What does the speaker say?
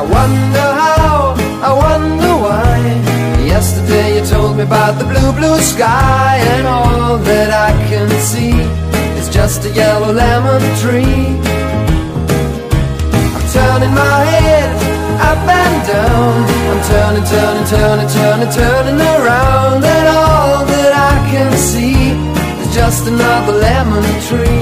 I wonder how, I wonder why. Yesterday you told me about the blue, blue sky, and all that I can see is just a yellow lemon tree. I'm turning my head up and down. I'm turning, turning, turning, turning, turning around, and all that I can see is just another lemon tree.